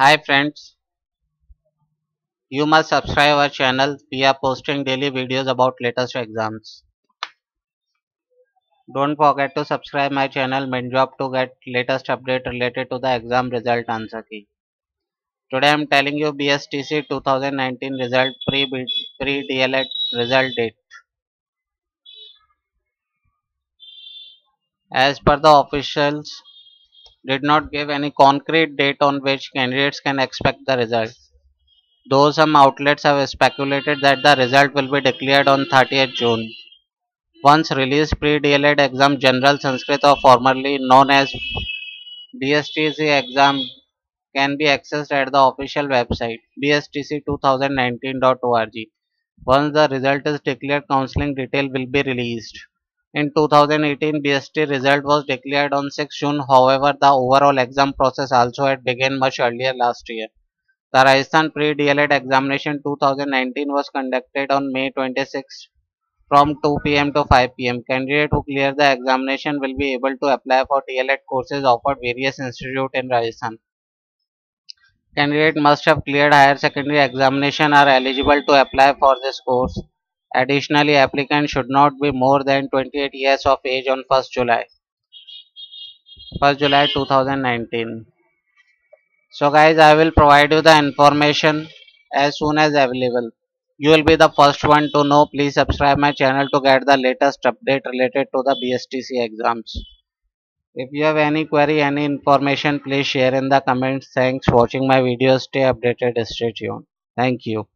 Hi friends, you must subscribe our channel. We are posting daily videos about latest exams. Don't forget to subscribe my channel Mint Job to get latest update related to the exam result answer key. Today I am telling you BSTC 2019 result pre pre result date. As per the officials, did not give any concrete date on which candidates can expect the result. Though some outlets have speculated that the result will be declared on 30th June. Once released pre-D.El.Ed exam General Sanskrit or formerly known as BSTC exam can be accessed at the official website bstc2019.org. Once the result is declared, counseling detail will be released. In 2018, BST result was declared on 6 June. However, the overall exam process also had begun much earlier last year. The Rajasthan pre-D.El.Ed examination 2019 was conducted on May 26 from 2 pm to 5 pm. Candidate who clear the examination will be able to apply for D.El.Ed courses offered various institutes in Rajasthan. Candidate must have cleared higher secondary examination are eligible to apply for this course. Additionally, applicant should not be more than 28 years of age on 1st July. 1st July 2019. So guys, I will provide you the information as soon as available. You will be the first one to know. Please subscribe my channel to get the latest update related to the BSTC exams. If you have any query, any information, please share in the comments. Thanks for watching my videos. Stay updated. Stay tuned. Thank you.